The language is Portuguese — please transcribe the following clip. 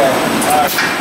Obrigado.